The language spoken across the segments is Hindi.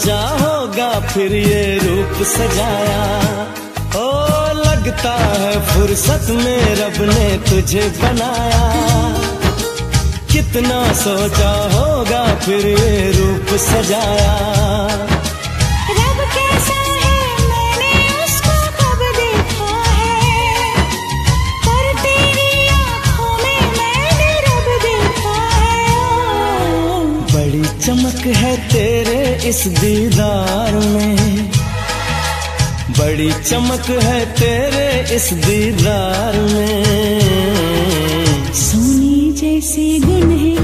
सोचा होगा फिर ये रूप सजाया। ओ, लगता है फुर्सत में रब ने तुझे बनाया। कितना सोचा होगा फिर ये रूप सजाया। चमक है तेरे इस दीदार में। बड़ी चमक है तेरे इस दीदार में। सोनी जैसी गुण है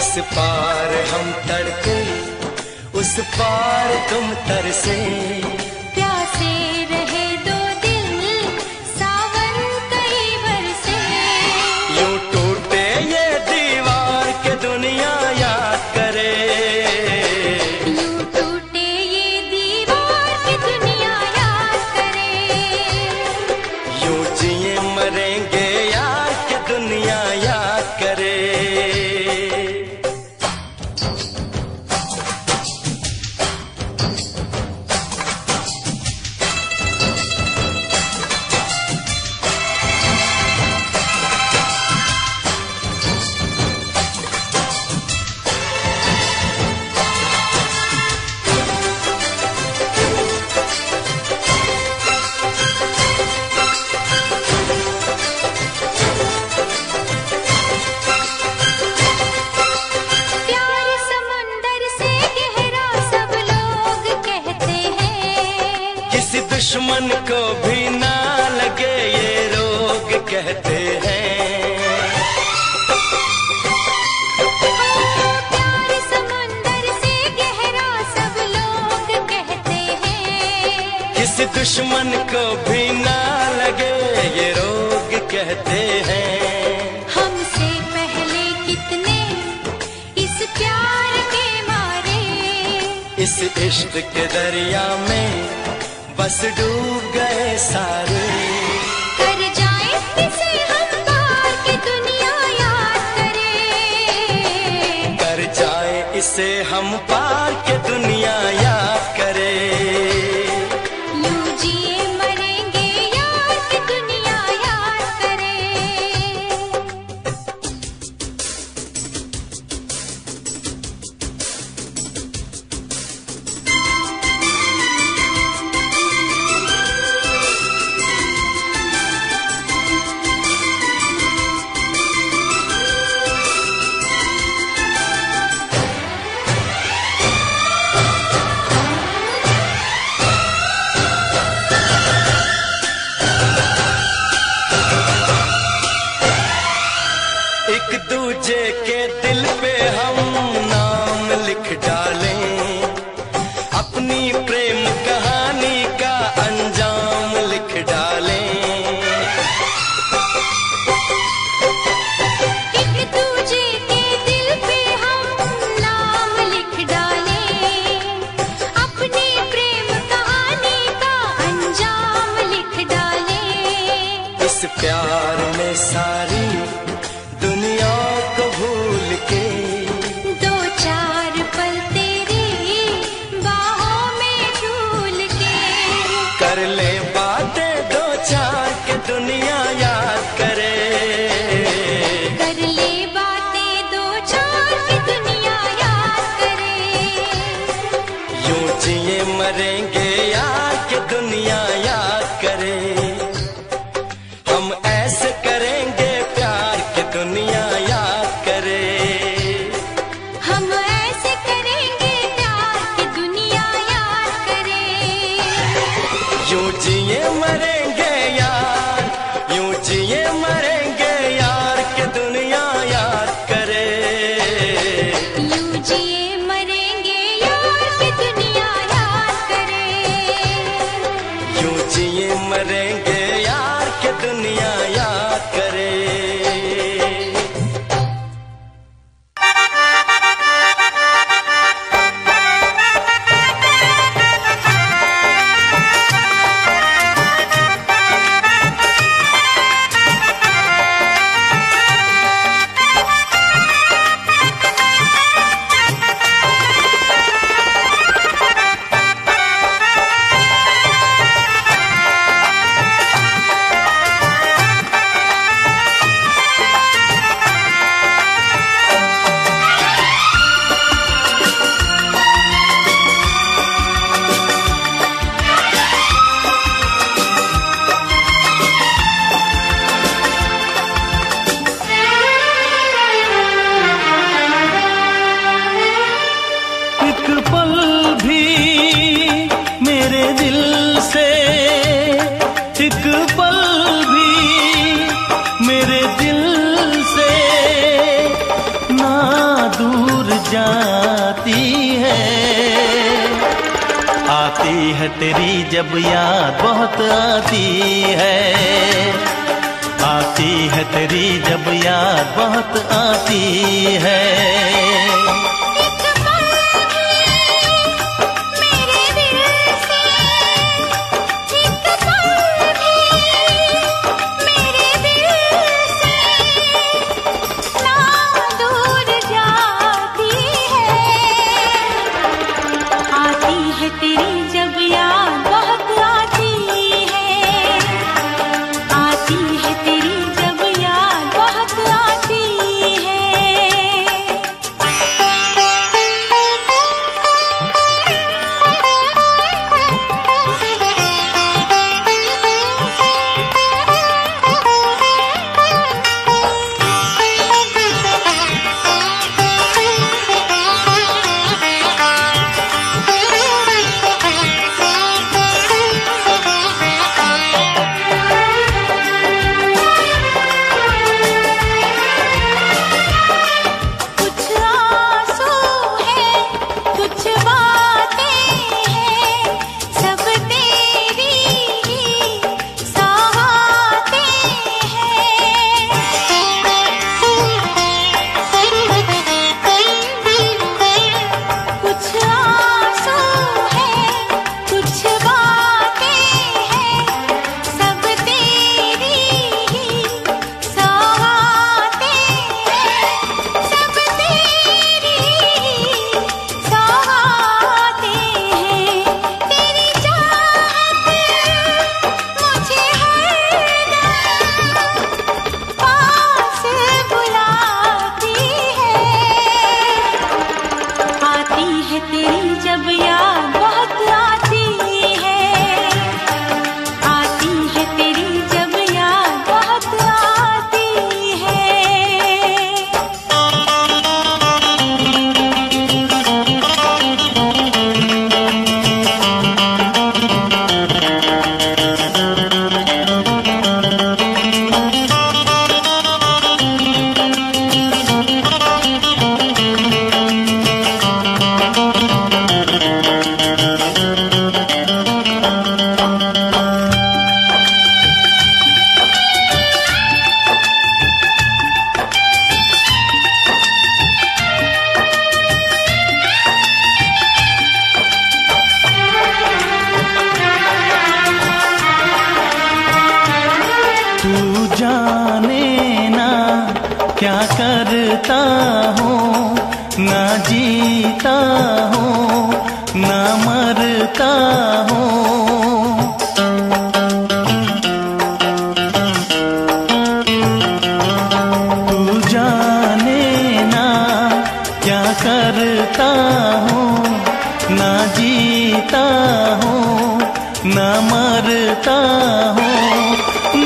इस पार हम तड़के उस पार तुम तरसे।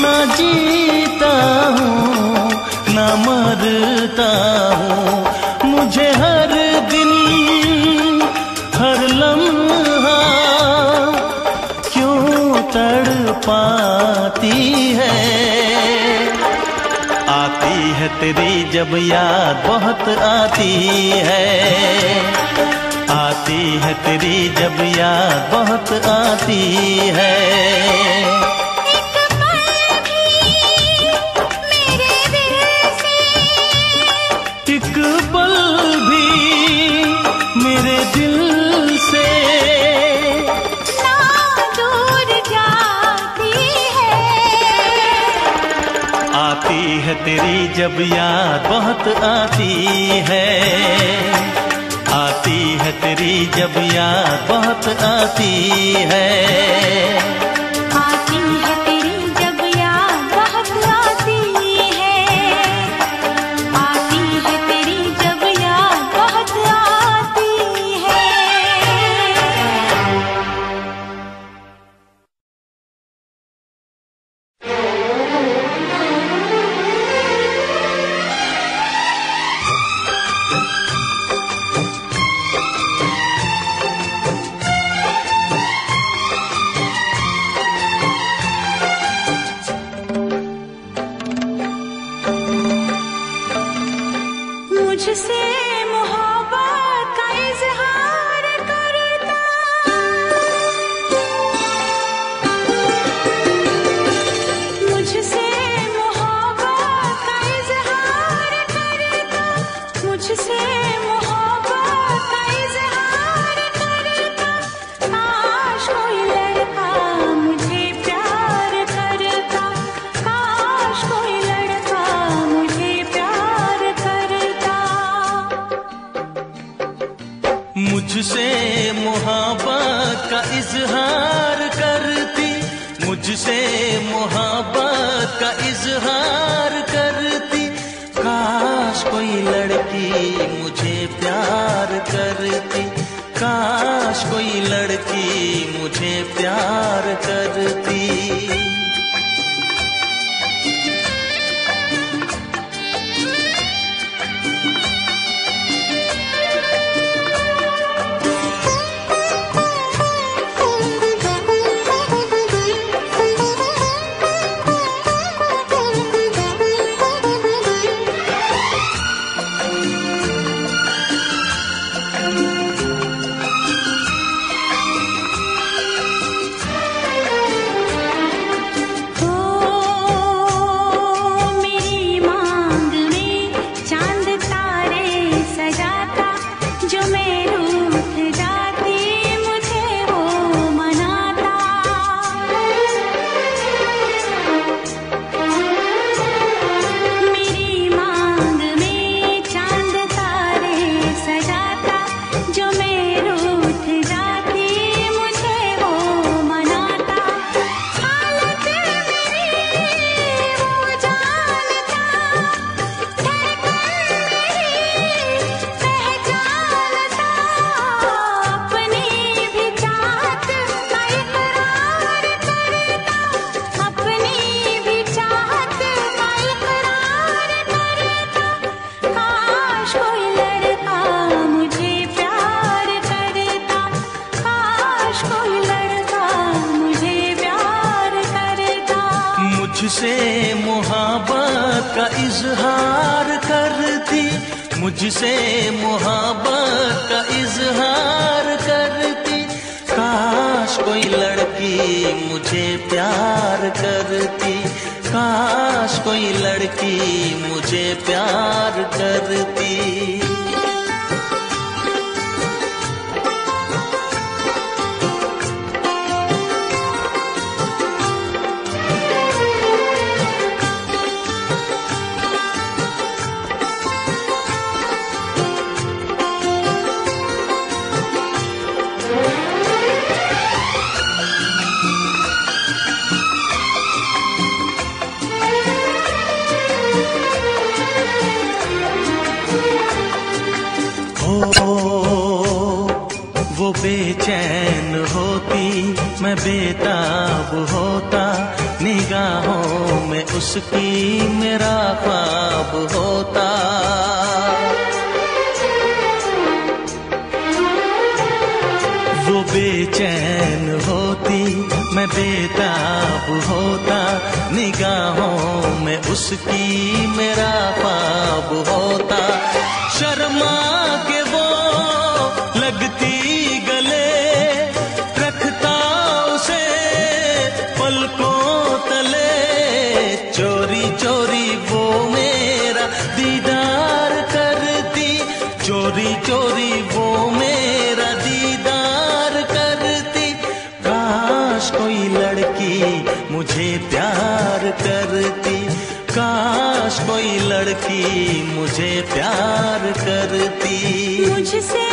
ना जीता हूँ, ना मरता हूँ। मुझे हर दिन, हर लम्हा क्यों तड़ पाती है? आती है तेरी जब याद, बहुत आती है। आती है तेरी जब याद, बहुत आती है। तेरी जब याद बहुत आती है आती है तेरी जब याद बहुत आती है। मुझसे मोहब्बत का इजहार करती, मुझसे मोहब्बत का इजहार करती। काश कोई लड़की मुझे प्यार करती, काश कोई लड़की मुझे प्यार करती। लड़की मुझे प्यार करती। काश कोई लड़की मुझे प्यार करती। बेचैन होती, मैं बेताब होता, निगाहों में उसकी मेरा ख्वाब होता। वो बेचैन होती, मैं बेताब होता, निगाहों में उसकी मेरा ख्वाब होता। शर्मा के वो लगती लड़की मुझे प्यार करती। मुझसे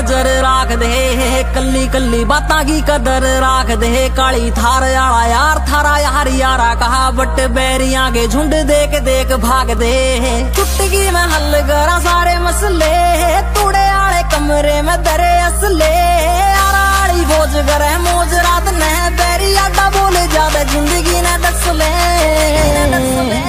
नज़र राख दे, कल्ली कल्ली बातां की कदर राख दे। काली थार आला यार, थारा यार यारा कहा, बट बैरियाँ के झुंड देख देख भाग दे। चुटकी में हल करा सारे मसले, तूड़े आले कमरे में दरे असले। यारा दस ले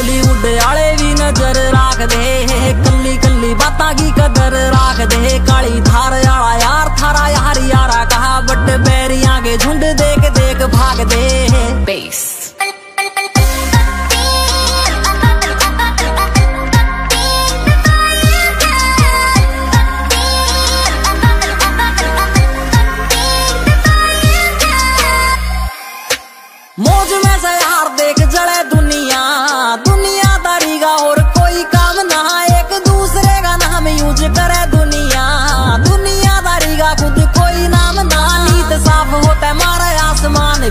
दे बॉलीवुड आले भी नज़र राख दे कली कली बात की कदर राख दे काली थार आला यार, थारा यार, यारा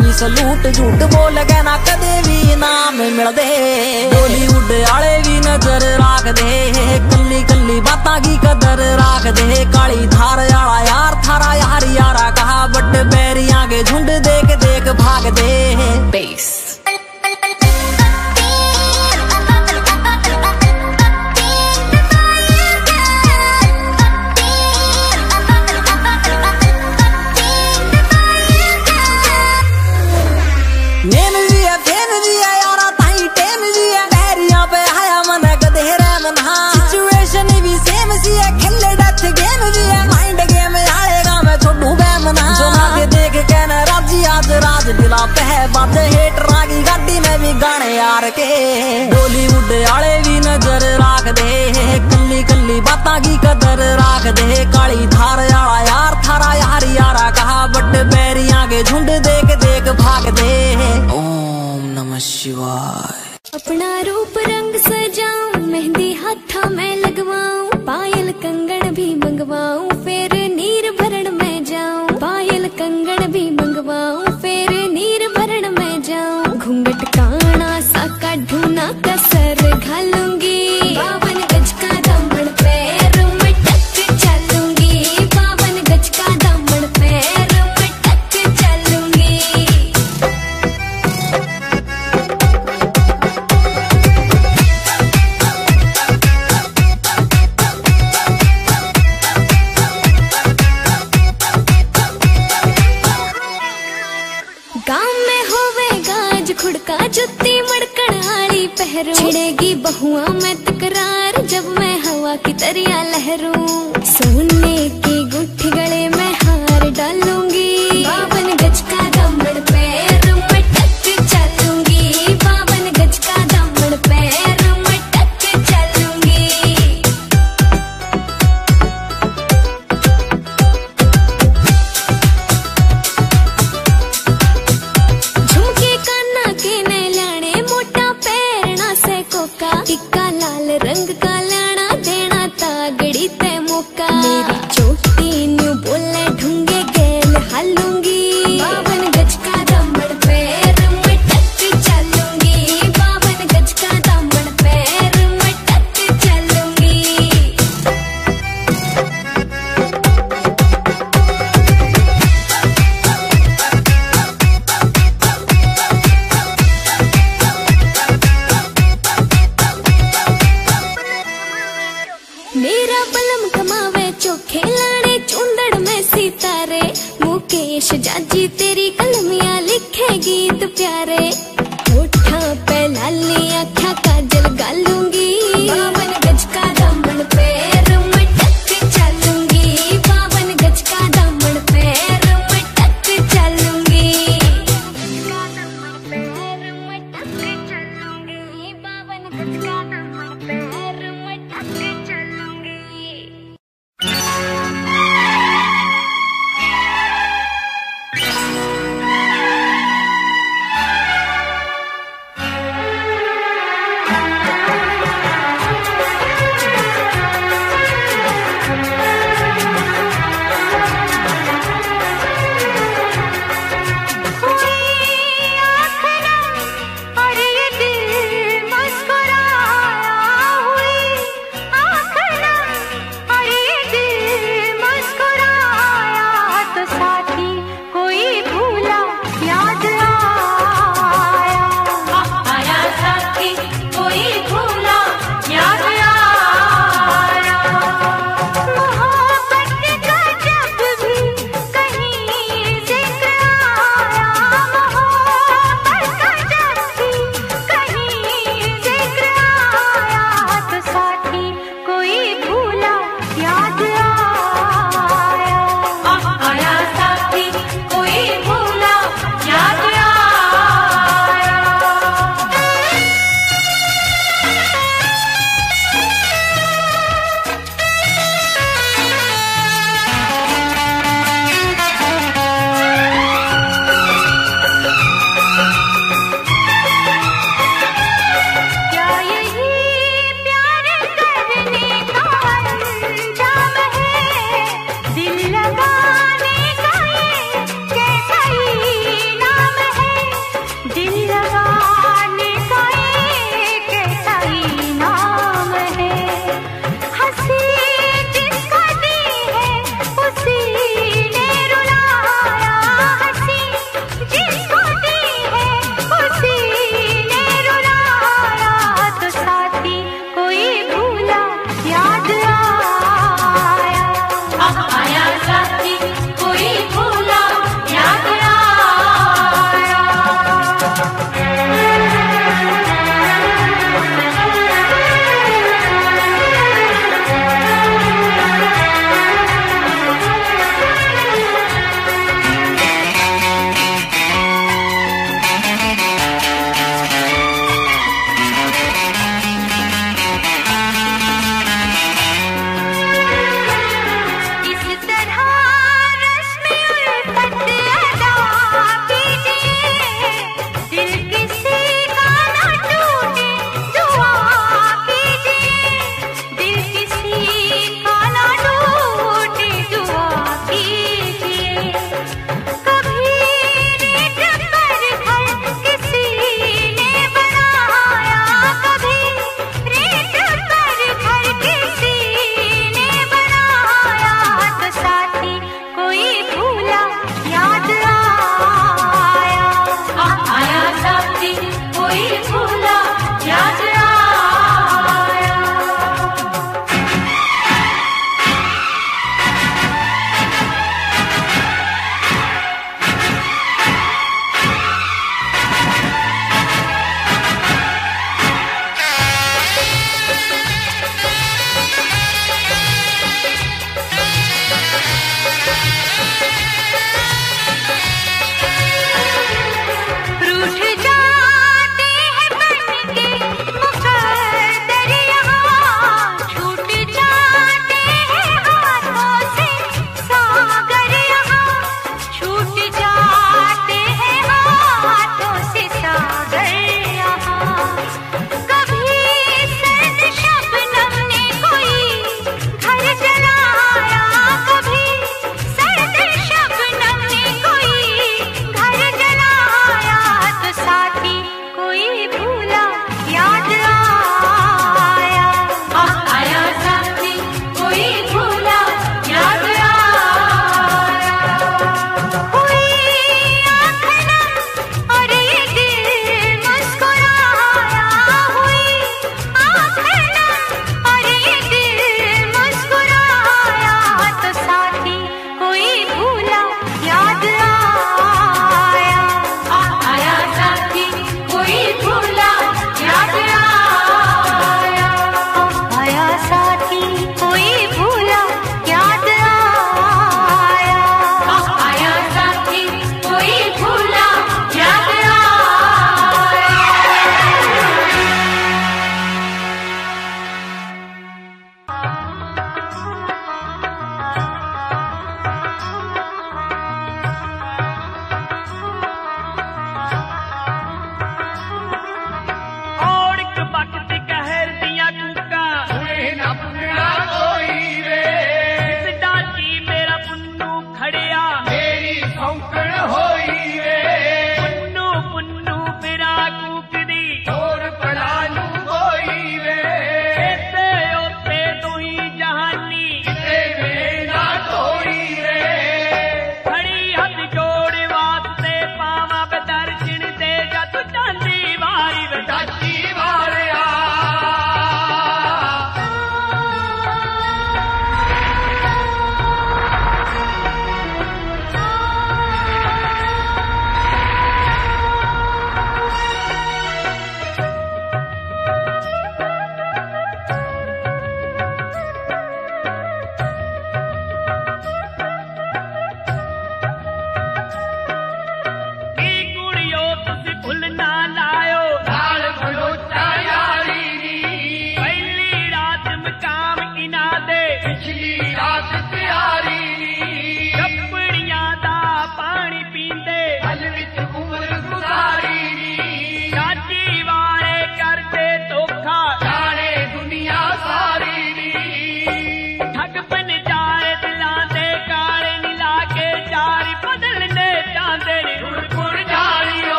भी सलूट झूठ बोल के ना कदे भी इनाम मिल दे बॉलीवुड आले भी नज़र राख दे कली कली बात की कदर राख दे काली थार आला यार, थारा यार, यारा कहा बट पैरिया के झुंड दिला पे है बात हेट रागी गाड़ी में भी गाने यार के। बॉलीवुड आले भी नज़र राख दे कल्ली कल्ली बातां की कदर राख दे। काली धार आला यार थारा यार यारा कहा बट बैरियाँ के झुंड देख देख भाग दे। ओम नमः शिवाय। अपना रूप रंग सजाऊं मेहंदी हाथा में लगवाऊं पायल कंगन भी मंगवाऊं फिर नीर भरण में जाऊँ पायल कंगन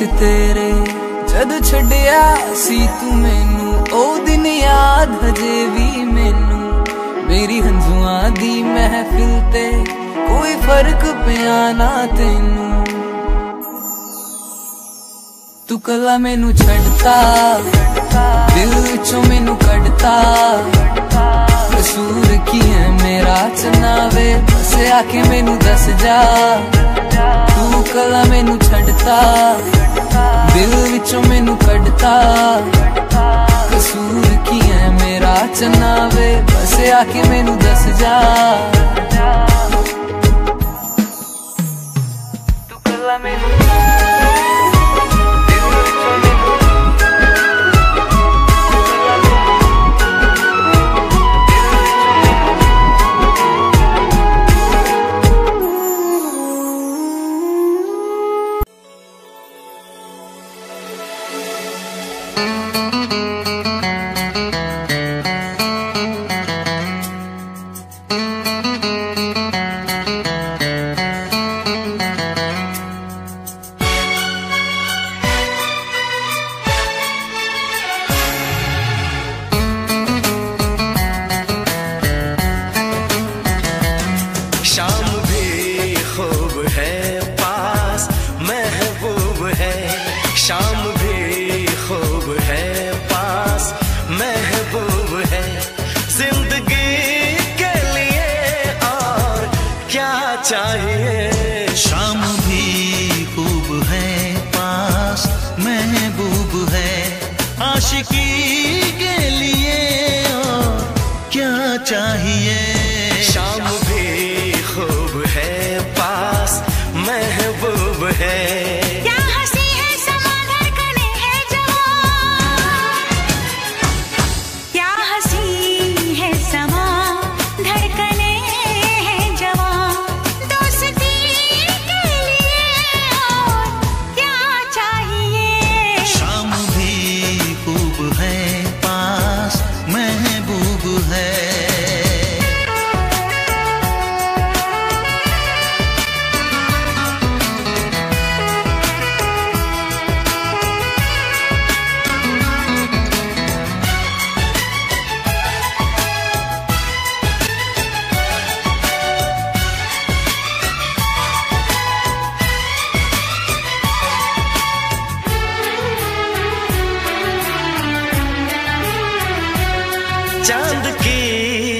ਦੇ ਤੇਰੇ। ਜਦ ਛੱਡਿਆ ਸੀ ਤੂੰ ਮੈਨੂੰ, ਉਹ ਦਿਨ ਯਾਦ ਹਜੇ ਵੀ ਮੈਨੂੰ। ਮੇਰੀ ਹੰਝੂਆਂ ਦੀ ਮਹਿਫਿਲ ਤੇ ਕੋਈ ਫ਼ਰਕ ਪਿਆ ਨਾ ਤੈਨੂੰ। ਤੂੰ ਕੱਲਾ ਮੈਨੂੰ ਛੱਡਤਾ, ਦਿਲ ਵਿੱਚੋਂ ਮੈਨੂੰ ਕੱਢਤਾ। ਕਸੂਰ ਕੀ ਹੈ ਮੇਰਾ ਚਨਾਵੇ ਬਸ ਆ ਕੇ ਮੈਨੂੰ ਦੱਸ ਜਾ। ਤੂੰ ਕੱਲਾ ਮੈਨੂੰ ਛੱਡਤਾ। ਦਿਲ ਵਿੱਚੋਂ ਮੈਨੂੰ ਕੱਢਤਾ। ਕਸੂਰ ਕੀ ਹੈ ਮੇਰਾ? ਚਨਾਵੇ ਬਸ ਆ ਕੇ ਮੈਨੂੰ ਦੱਸ ਜਾ। ਤੂੰ ਕੱਲਾ ਮੈਨੂੰ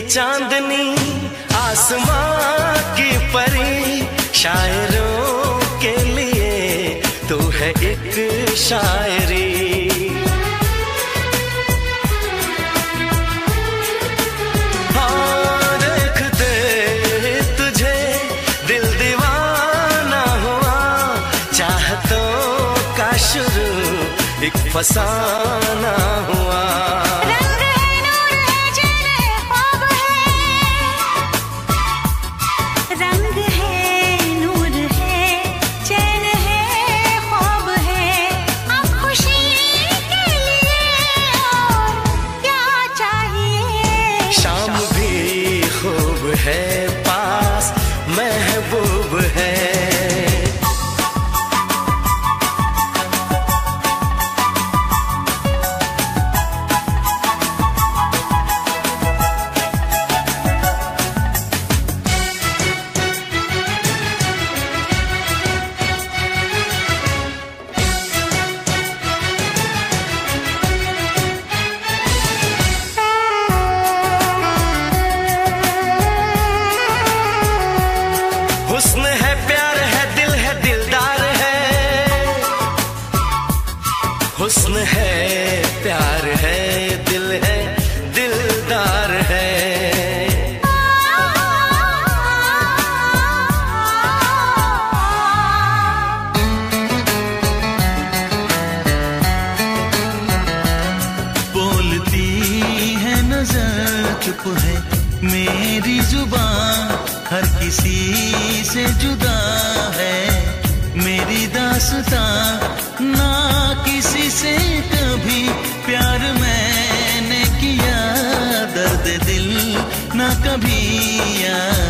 चांदनी आसमां की परी शायरों के लिए तू है एक शायरी। शुरू एक फसाना हुआ। ना कभी यार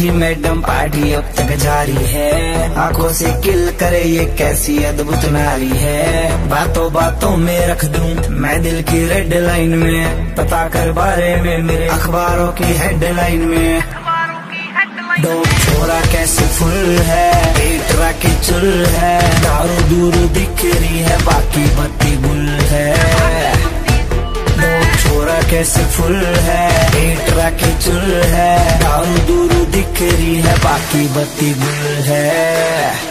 बैठी मैडम पार्टी अब तक जारी है। आँखों से किल करे ये कैसी अद्भुत नारी है। बातों बातों में रख दूँ मैं दिल की रेड लाइन में। पता कर बारे में मेरे अखबारों की हेडलाइन में। डोप छोरा कैसे फुल है? पेट राके चुल है। दारू दूर दिख रही है, बाकी बत्ती कैसे फुल है? पेट के चुल है। दूर दिख रही है, बाकी बत्ती गुल है।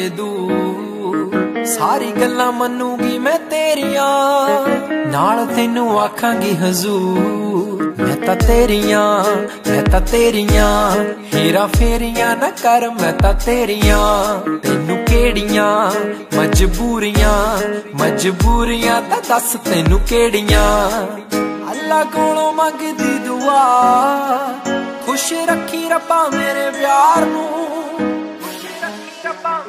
ਨੇੜੇ ਕਿਤੇ ਸਾਰੀ ਗੱਲਾਂ ਮੰਨੂਗੀ ਮੈਂ ਤੇਰੀਆਂ, ਨਾਲ ਤੈਨੂੰ ਆਖਾਂਗੀ ਹਜ਼ੂਰ। ਮੈਂ ਤਾਂ ਤੇਰੀਆਂ, ਮੈਂ ਤਾਂ ਤੇਰੀਆਂ, ਹੀਰਾ ਫੇਰੀਆਂ ਨਾ ਕਰ, ਮੈਂ ਤਾਂ ਤੇਰੀਆਂ। ਤੈਨੂੰ ਕਿਹੜੀਆਂ ਮਜਬੂਰੀਆਂ ਮਜਬੂਰੀਆਂ ਤਾਂ ਦੱਸ ਤੈਨੂੰ ਕਿਹੜੀਆਂ। ਅੱਲਾ ਕੋਲੋਂ ਮੰਗਦੀ ਦੁਆ, ਖੁਸ਼ ਰੱਖੀ ਰੱਬਾ ਮੇਰੇ ਪਿਆਰ ਨੂੰ। ਖੁਸ਼ ਰੱਖੀ ਰੱਬਾ ਮੇਰੇ ਪਿਆਰ ਨੂੰ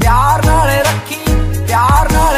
ਪਿਆਰ ਨਾਲ ਰੱਖੀ ਪਿਆਰ ਨਾਲ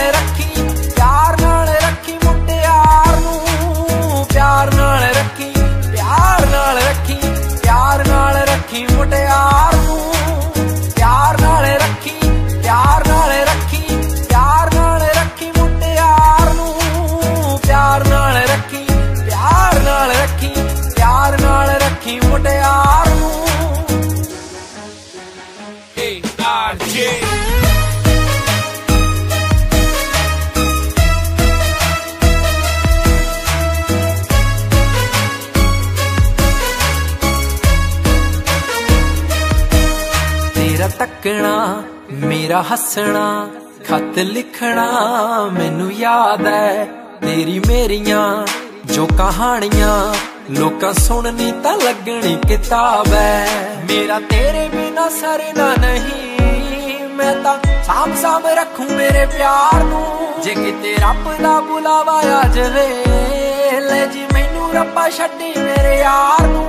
ਤੱਕਣਾ ਮੇਰਾ ਹੱਸਣਾ, ਖਤ ਲਿਖਣਾ ਮੈਨੂੰ ਯਾਦ ਹੈ ਤੇਰੀ ਮੇਰੀਆਂ ਜੋ ਕਹਾਣੀਆਂ, ਲੋਕਾਂ ਸੁਣਨੀ ਤਾਂ ਲੱਗਣੀ ਕਿਤਾਬ ਐ। ਮੇਰਾ ਤੇਰੇ ਬਿਨਾ ਸਰਨਾ ਨਹੀਂ, ਮੈਂ ਤਾਂ ਸਾਂਭ ਸਾਂਭ ਰੱਖੂ ਮੇਰੇ ਪਿਆਰ ਨੂੰ। ਜੇ ਕਿਤੇ ਰੱਬ ਦਾ ਬੁਲਾਵਾ ਆ ਜਾਵੇ, ਲੈ ਜੀ ਮੈਨੂੰ ਰੱਬਾ ਛੱਡੀ ਮੇਰੇ ਯਾਰ ਨੂੰ।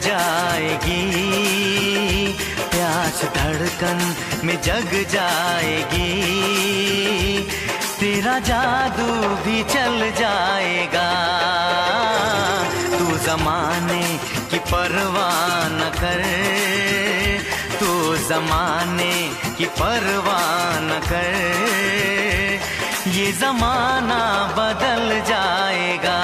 जाएगी। प्यास धड़कन में जग जाएगी। तेरा जादू भी चल जाएगा। तू जमाने की परवाह न कर। तू जमाने की परवाह न कर। ये जमाना बदल जाएगा।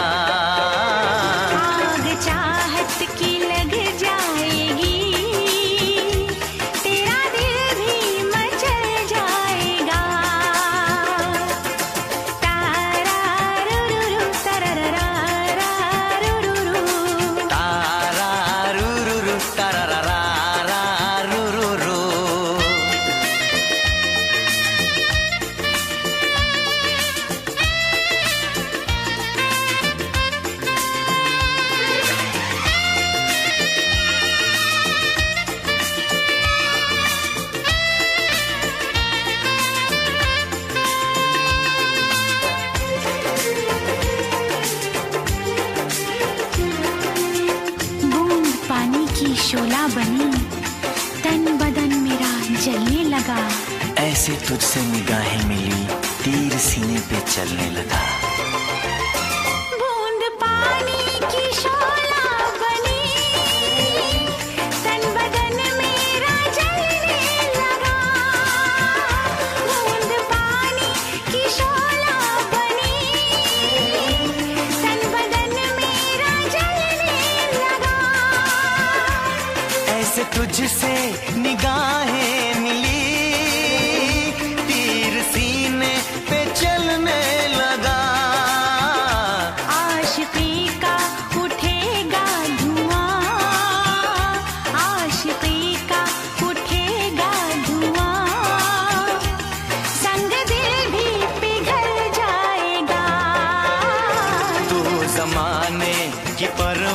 की परम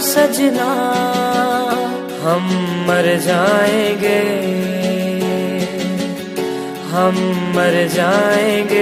सजना हम मर जाएँगे हम मर जाएँगे।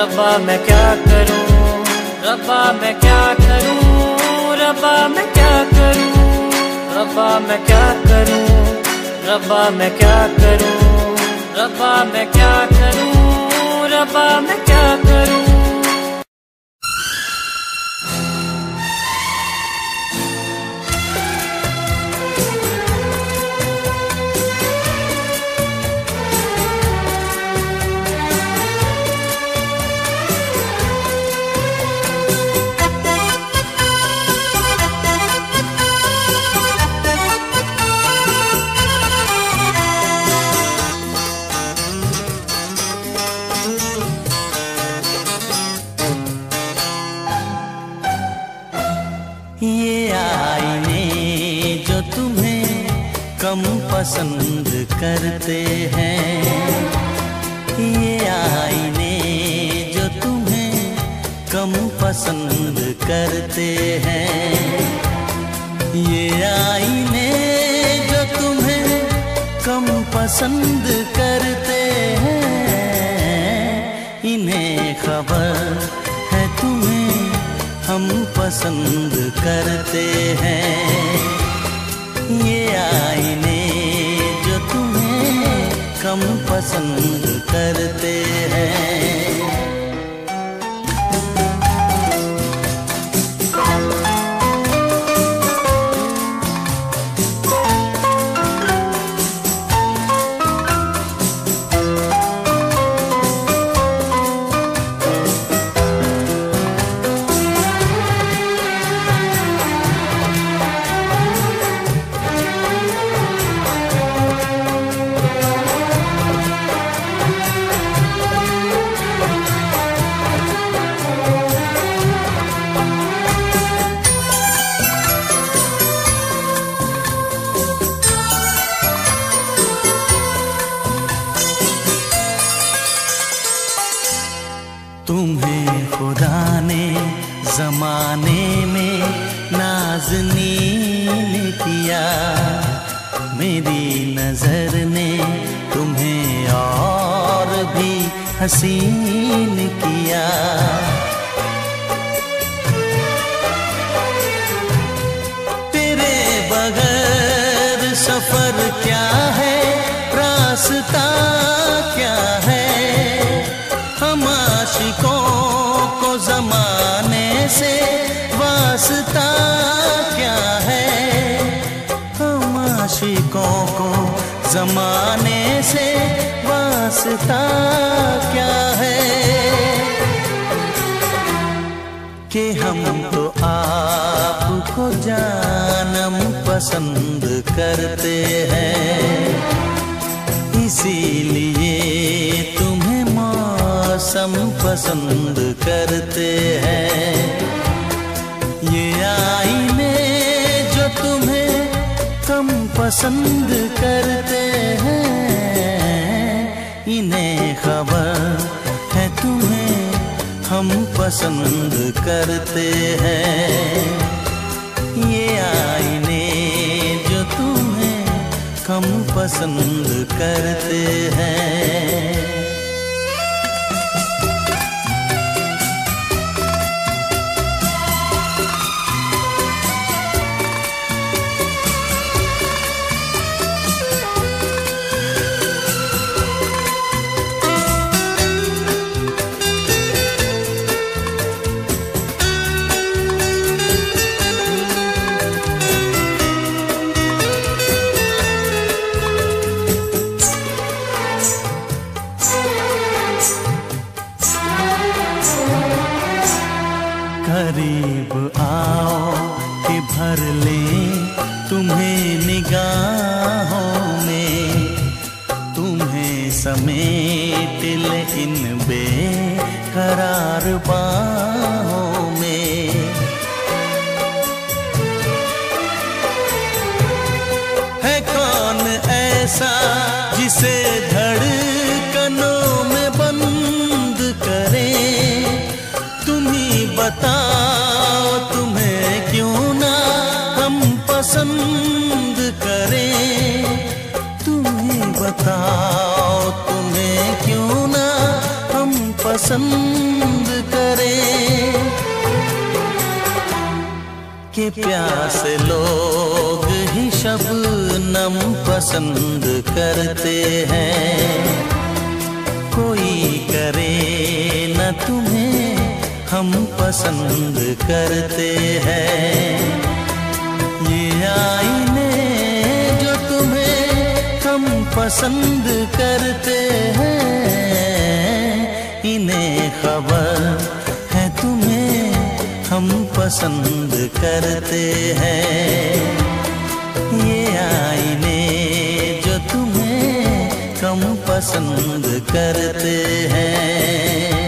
रब्बा, मैं क्या करूँ? रबा मैं क्या करूँ? रबा मैं क्या करूँ? रबा मैं क्या करूँ? रबा मैं क्या करूँ? रबा मैं क्या करूँ? रबा मैं क्या करूँ? पसंद करते हैं। ये आईने जो तुम्हें कम पसंद करते हैं। ये आईने जो तुम्हें कम पसंद करते हैं। इन्हें खबर है तुम्हें हम पसंद करते हैं। ये आईने तुम्हें पसंद करते हैं। तुम्हें खुदा ने जमाने में नाजनीन किया। मेरी नज़र ने तुम्हें और भी हसीन किया। जमाने से वास्ता क्या है? कि हम तो आपको जानम पसंद करते हैं। इसीलिए तुम्हें मौसम पसंद करते हैं। ये आई कम पसंद करते हैं। इन्हें खबर है तुम्हें, हम पसंद करते हैं। ये आईने जो तुम्हें कम पसंद करते हैं। तुम्हें निगाहों में तुम्हें समेत ले इन बेकरार बाहों में। है कौन ऐसा जिसे पसंद करें के प्यास लोग ही शबनम पसंद करते हैं। कोई करे न तुम्हें हम पसंद करते हैं। ये आईने जो तुम्हें हम पसंद करते हैं। इन्हें खबर है तुम्हें, हम पसंद करते हैं। ये आईने जो तुम्हें, कम पसंद करते हैं।